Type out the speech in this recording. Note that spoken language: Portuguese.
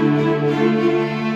Música